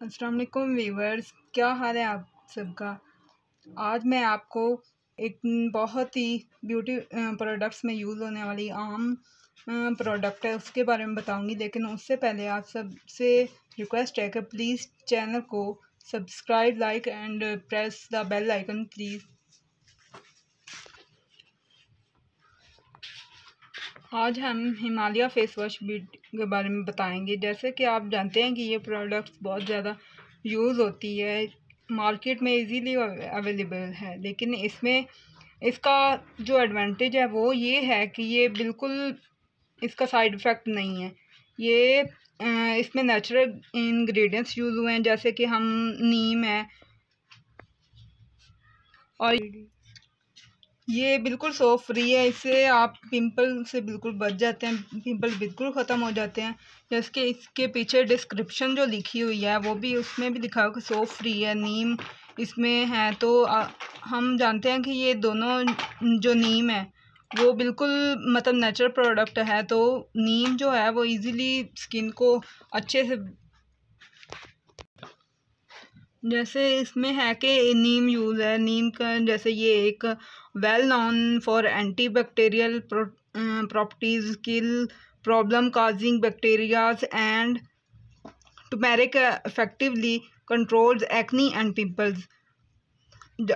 अस्सलाम वालेकुम वीवर्स क्या हाल है आप सबका? आज मैं आपको एक बहुत ही ब्यूटी प्रोडक्ट्स में यूज़ होने वाली आम प्रोडक्ट है, उसके बारे में बताऊँगी। लेकिन उससे पहले आप सबसे रिक्वेस्ट है कि प्लीज़ चैनल को subscribe like and press the bell icon please आज हम हिमालय फेस वॉश के बारे में बताएँगे। जैसे कि आप जानते हैं कि ये प्रोडक्ट्स बहुत ज़्यादा यूज़ होती है। मार्केट में इजीली अवेलेबल है। लेकिन इसमें इसका जो एडवांटेज है वो ये है कि ये बिल्कुल इसका साइड इफ़ेक्ट नहीं है। ये इसमें नेचुरल इंग्रेडिएंट्स यूज़ हुए हैं। जैसे कि हम नीम है और ये बिल्कुल सो फ्री है इससे आप पिंपल से बिल्कुल बच जाते हैं पिंपल बिल्कुल ख़त्म हो जाते हैं। जैसे इसके पीछे डिस्क्रिप्शन जो लिखी हुई है वो भी उसमें भी लिखा हुआ कि सो फ्री है नीम इसमें है। तो आ, हम जानते हैं कि ये दोनों जो नीम है वो बिल्कुल मतलब नेचुरल प्रोडक्ट है। तो नीम जो है वो इजीली स्किन को अच्छे से जैसे इसमें है कि नीम यूज़ है। नीम का जैसे ये एक well known for anti bacterial properties kill problem causing bacterias and turmeric effectively controls acne and pimples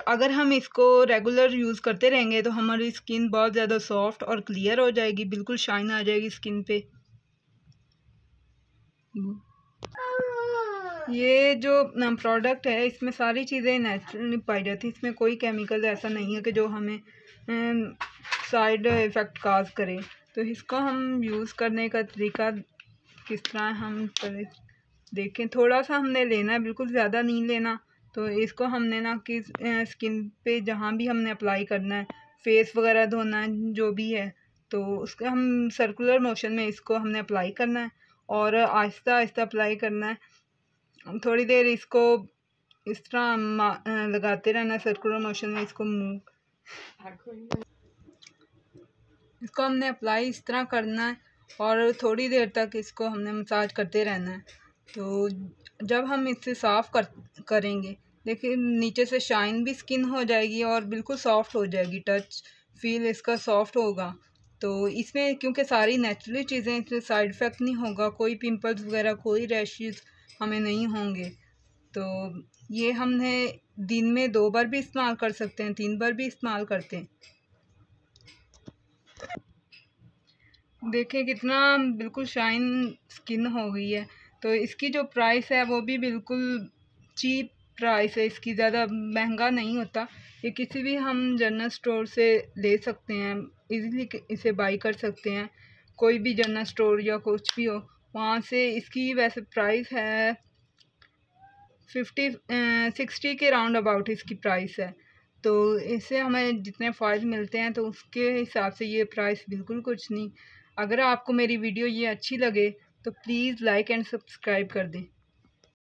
अगर हम इसको रेगुलर यूज़ करते रहेंगे तो हमारी स्किन बहुत ज़्यादा सॉफ्ट और क्लियर हो जाएगी। बिल्कुल शाइन आ जाएगी स्किन पे। ये जो प्रोडक्ट है, इसमें सारी चीज़ें नेचुरली पाई जाती है। इसमें कोई केमिकल ऐसा नहीं है कि जो हमें साइड इफ़ेक्ट काज करे। तो इसको हम यूज़ करने का तरीका किस तरह हम देखें। थोड़ा सा हमने लेना है, बिल्कुल ज़्यादा नहीं लेना। तो इसको हमने ना कि स्किन पे जहाँ भी हमने अप्लाई करना है फेस वगैरह धोना है, जो भी है तो उसका हम सर्कुलर मोशन में इसको हमने अप्लाई करना है। और आहिस्ता आहिस्ता अप्लाई करना है। थोड़ी देर इसको इस तरह लगाते रहना सर्कुलर मोशन में इसको मूव इसको हमने अप्लाई इस तरह करना है और थोड़ी देर तक इसको हमने मसाज करते रहना है। तो जब हम इससे साफ़ कर, करेंगे, देखिए, नीचे से शाइन भी स्किन हो जाएगी और बिल्कुल सॉफ्ट हो जाएगी टच फील इसका सॉफ्ट होगा। तो इसमें क्योंकि सारी नेचुरली चीज़ें इससे साइड इफ़ेक्ट नहीं होगा, कोई पिंपल्स वगैरह, कोई रैशेज़ हमें नहीं होंगे। तो ये हमने दिन में दो बार भी इस्तेमाल कर सकते हैं, तीन बार भी इस्तेमाल करते हैं। देखें कितना बिल्कुल शाइन स्किन हो गई है। तो इसकी जो प्राइस है वो भी बिल्कुल चीप प्राइस है, इसकी ज़्यादा महँगा नहीं होता। ये किसी भी हम जनरल स्टोर से ले सकते हैं इजीली इसे बाई कर सकते हैं। कोई भी जनरल स्टोर या कुछ भी हो, वहाँ से इसकी वैसे प्राइस है फिफ्टी सिक्सटी के राउंड अबाउट इसकी प्राइस है। तो इससे हमें जितने फ़ायदे मिलते हैं तो उसके हिसाब से ये प्राइस बिल्कुल कुछ नहीं। अगर आपको मेरी वीडियो ये अच्छी लगे तो प्लीज़ लाइक एंड सब्सक्राइब कर दें।